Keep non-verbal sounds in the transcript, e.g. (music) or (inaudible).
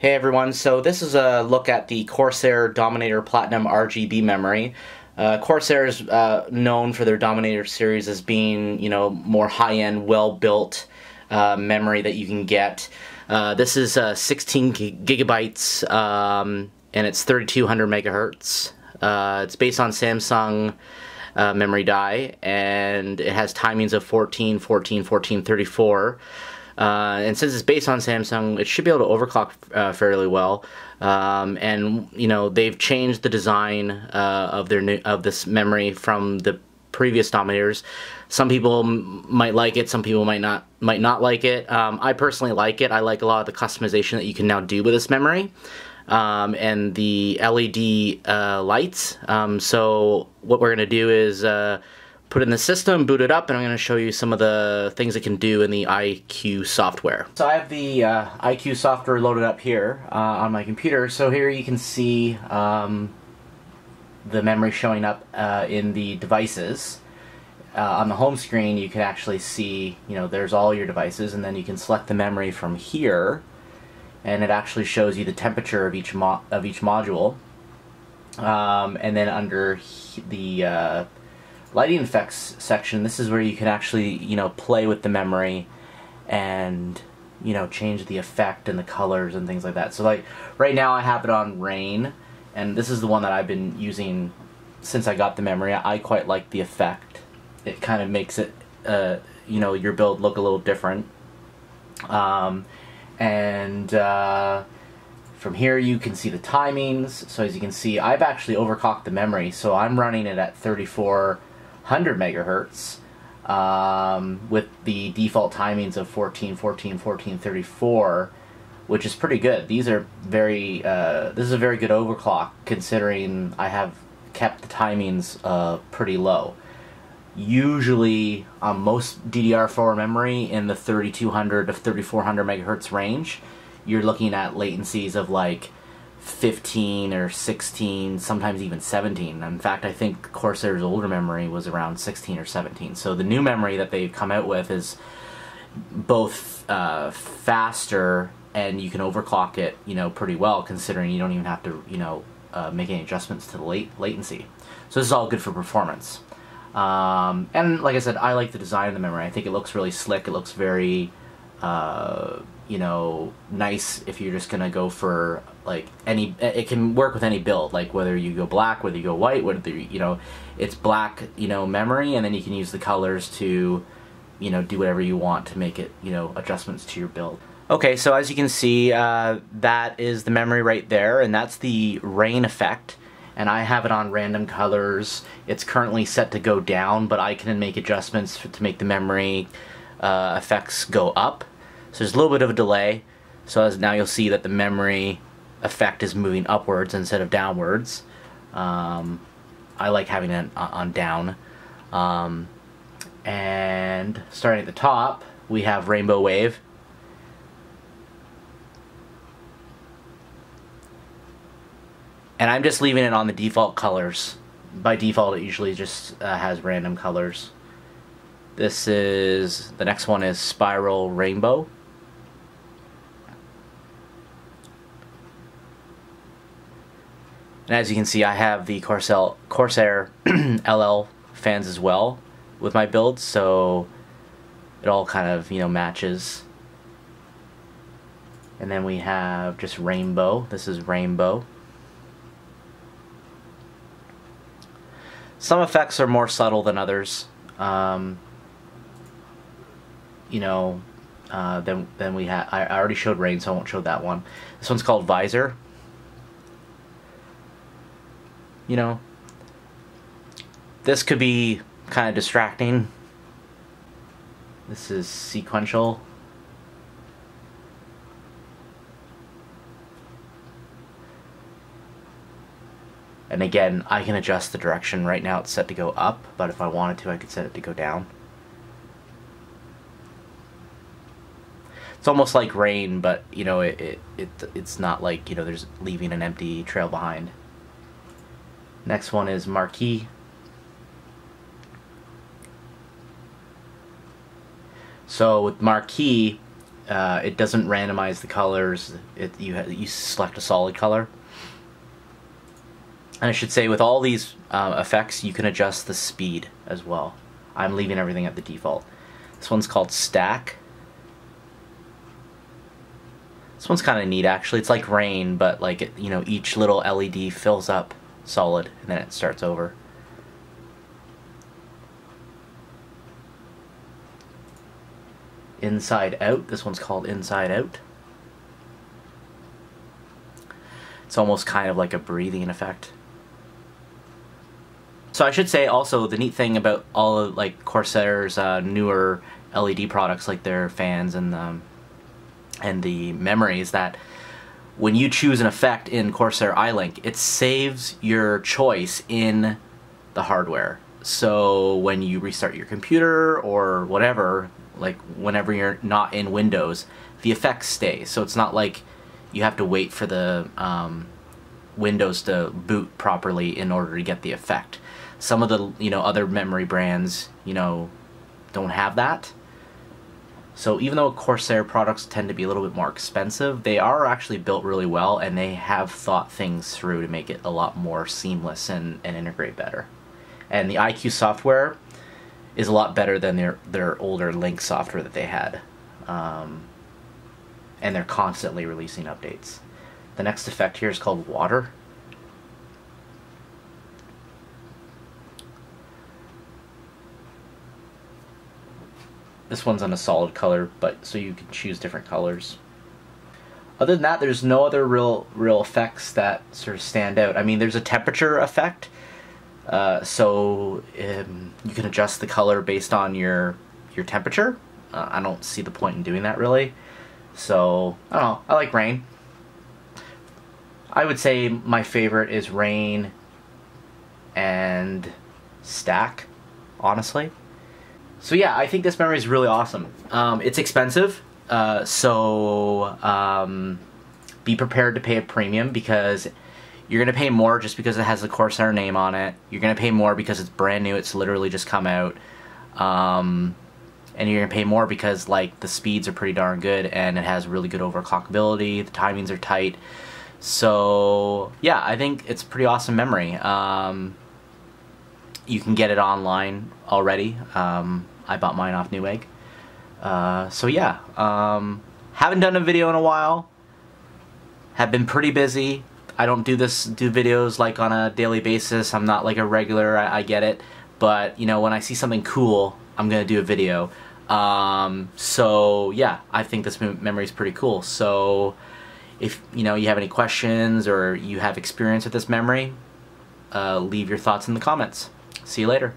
Hey everyone, so this is a look at the Corsair Dominator Platinum RGB memory. Uh, Corsair is uh, known for their Dominator series as being, you know, more high-end, well-built uh, memory that you can get. Uh, this is uh, 16 gigabytes um, and it's 3200 megahertz. Uh, it's based on Samsung memory die and it has timings of 14, 14, 14, 34. Uh, and since it's based on Samsung, it should be able to overclock uh, fairly well. Um, and you know they've changed the design uh, of their new, of this memory from the previous Dominators. Some people might like it, some people might not might not like it. Um, I personally like it. I like a lot of the customization that you can now do with this memory. Um, and the LED uh, lights. Um, so what we're going to do is uh, put in the system, boot it up, and I'm going to show you some of the things it can do in the iCUE software. So I have the uh, iCUE software loaded up here uh, on my computer. So here you can see um, the memory showing up uh, in the devices. Uh, on the home screen you can actually see, you know, there's all your devices and then you can select the memory from here and it actually shows you the temperature of each of each module. Um, and then under the uh, lighting effects section, this is where you can actually, you know, play with the memory and, you know, change the effect and the colors and things like that. So like right now I have it on rain and this is the one that I've been using since I got the memory. I quite like the effect. It kind of makes it, uh, you know, your build look a little different. Um, and uh, from here you can see the timings. So as you can see, I've actually overclocked the memory. So I'm running it at 34 100 megahertz um, with the default timings of 14, 14, 14, 34, which is pretty good. These are very, uh, this is a very good overclock considering I have kept the timings uh, pretty low. Usually on most DDR4 memory in the 3200 to 3400 megahertz range, you're looking at latencies of like 15 or 16, sometimes even 17. In fact, I think Corsair's older memory was around 16 or 17. So the new memory that they've come out with is both uh, faster and you can overclock it, you know, pretty well considering you don't even have to, you know, uh, make any adjustments to the late latency. So this is all good for performance. Um, and like I said, I like the design of the memory. I think it looks really slick. It looks very uh, you know, nice if you're just gonna go for like any. It can work with any build, like whether you go black, whether you go white, whether you know, it's black, you know, memory, and then you can use the colors to, you know, do whatever you want to make it, you know, adjustments to your build. Okay, so as you can see, uh, that is the memory right there, and that's the rain effect. And I have it on random colors. It's currently set to go down, but I can make adjustments to make the memory uh, effects go up. So there's a little bit of a delay. So as now you'll see that the memory effect is moving upwards instead of downwards. Um, I like having it on down. Um, and starting at the top, we have Rainbow Wave. And I'm just leaving it on the default colors. By default, it usually just uh, has random colors. This is, the next one is Spiral Rainbow. And as you can see, I have the Corsair, Corsair (clears throat) LL fans as well with my build, so it all kind of, you know, matches. And then we have just Rainbow. This is Rainbow. Some effects are more subtle than others. Um, you know, uh, then then we have. I already showed Rain, so I won't show that one. This one's called Visor you know, this could be kind of distracting. This is sequential. And again, I can adjust the direction. Right now it's set to go up, but if I wanted to, I could set it to go down. It's almost like rain, but, you know, it, it, it it's not like, you know, there's leaving an empty trail behind. Next one is Marquee. So with Marquee, Uh, it doesn't randomize the colors. It you you select a solid color. And I should say, with all these uh, effects, you can adjust the speed as well. I'm leaving everything at the default. This one's called Stack. This one's kind of neat, actually. It's like rain, but like it, you know, each little LED fills up solid, and then it starts over. Inside Out. This one's called Inside Out. It's almost kind of like a breathing effect. So I should say also the neat thing about all of like Corsair's uh, newer LED products, like their fans and the, and the memory, is that when you choose an effect in Corsair iLink, it saves your choice in the hardware. So when you restart your computer or whatever, like whenever you're not in Windows, the effects stay. So it's not like you have to wait for the um, Windows to boot properly in order to get the effect. Some of the you know other memory brands you know don't have that. So even though Corsair products tend to be a little bit more expensive, they are actually built really well and they have thought things through to make it a lot more seamless and, and integrate better. And the iCUE software is a lot better than their their older Link software that they had, um, and they're constantly releasing updates. The next effect here is called Water. This one's on a solid color, but so you can choose different colors. Other than that, there's no other real real effects that sort of stand out. I mean, there's a temperature effect uh, so um, you can adjust the color based on your your temperature. Uh, I don't see the point in doing that really. So I don't know. I like rain. I would say my favorite is rain and stack, honestly. So yeah, I think this memory is really awesome. Um, it's expensive, uh, so um, be prepared to pay a premium because you're gonna pay more just because it has the Corsair name on it. You're gonna pay more because it's brand new. It's literally just come out. Um, and you're gonna pay more because like the speeds are pretty darn good and it has really good overclockability. The timings are tight. So yeah, I think it's pretty awesome memory. Um, you can get it online already. Um, I bought mine off Newegg. Uh, so yeah, um, haven't done a video in a while. Have been pretty busy. I don't do this do videos like on a daily basis. I'm not like a regular. I, I get it, but you know when I see something cool, I'm gonna do a video. Um, so yeah, I think this memory is pretty cool. So if you know you have any questions or you have experience with this memory, uh, leave your thoughts in the comments. See you later.